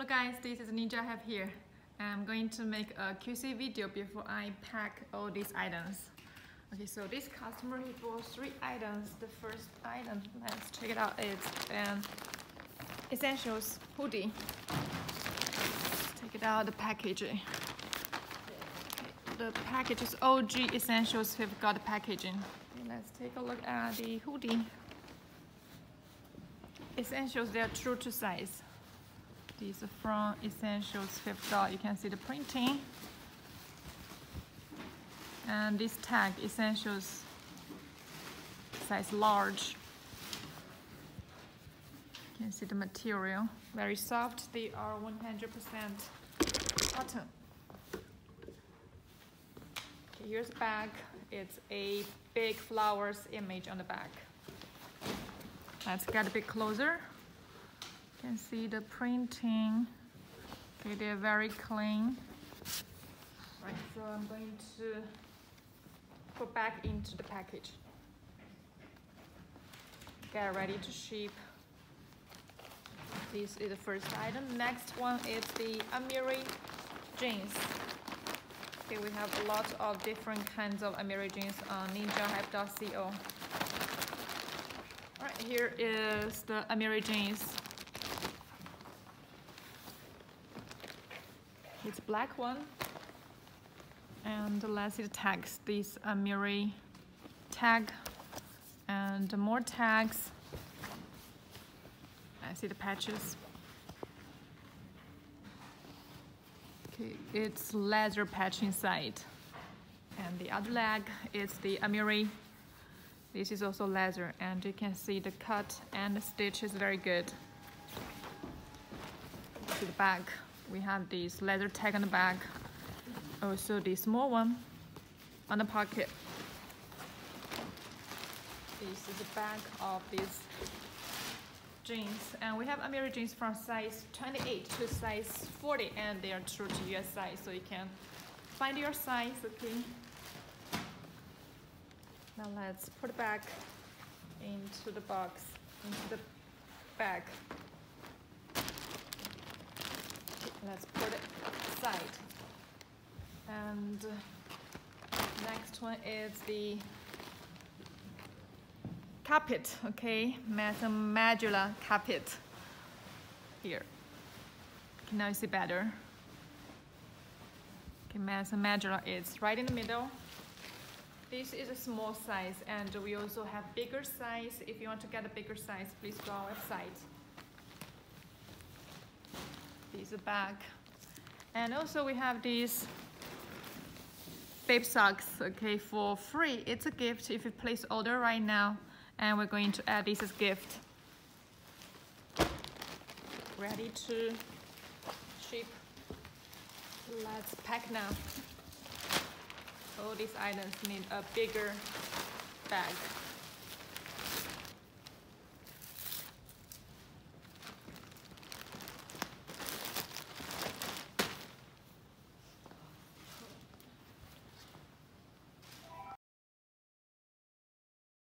Hello guys, this is Ninjahype here. I'm going to make a QC video before I pack all these items. Okay, so this customer he bought three items. The first item, let's check it out. It's an essentials hoodie. Take it out the packaging. Okay, the package is OG essentials. We've got the packaging. Let's take a look at the hoodie. Essentials, they are true to size. These are from Essentials We've got, you can see the printing. And this tag, Essentials size large. You can see the material, very soft. They are 100% cotton. Okay, here's the back. It's a big flowers image on the back. Let's get a bit closer. Can see the printing. Okay, they're very clean. Right, so I'm going to put back into the package. Get ready to ship. This is the first item. Next one is the Amiri jeans. Okay, we have a lot of different kinds of Amiri jeans uh, on ninjahype.co. Alright, here is the Amiri jeans. It's black one. And let's see the tags. These Amiri tag and more tags. I see the patches. Okay, it's leather patch inside. And the other leg is the Amiri. This is also leather and you can see the cut and the stitch is very good. To the back, we have this leather tag on the back. Also the small one on the pocket. This is the back of this jeans and we have Amiri jeans from size 28 to size 40 and they are true to US size so you can find your size okay now let's put it back into the box into the bag let's put it aside and next one is the carpet, okay? Margiela carpet. Here. Can now see better. Okay, Margiela is right in the middle. This is a small size and we also have bigger size. If you want to get a bigger size, please go our website. Is bag. And also we have these Bape socks, okay, for free. It's a gift if you place order right now and we're going to add this as gift. Ready to ship. Let's pack now. All these items need a bigger bag.